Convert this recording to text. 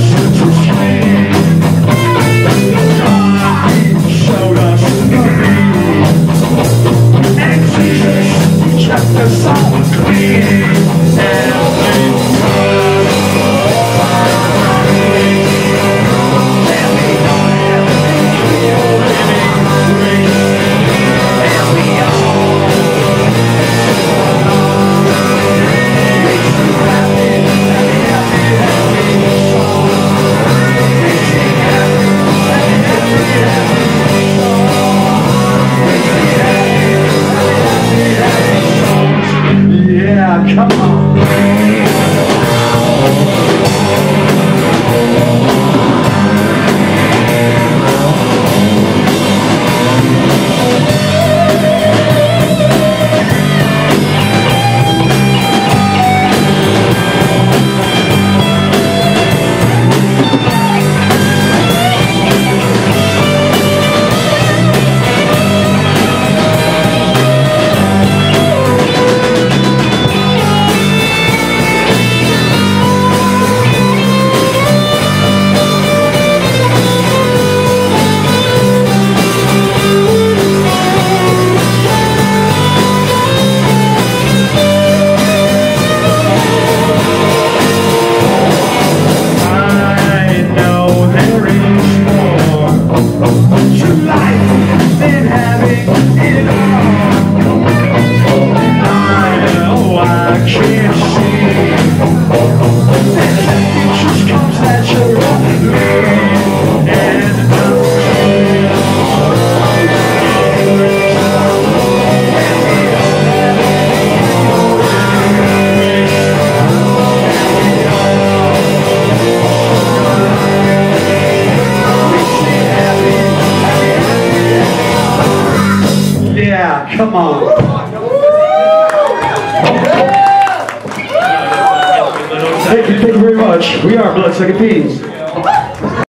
shoot your scream come on. Can see come on. Thank you, thank you very much. We are Bloodsucker Fiends.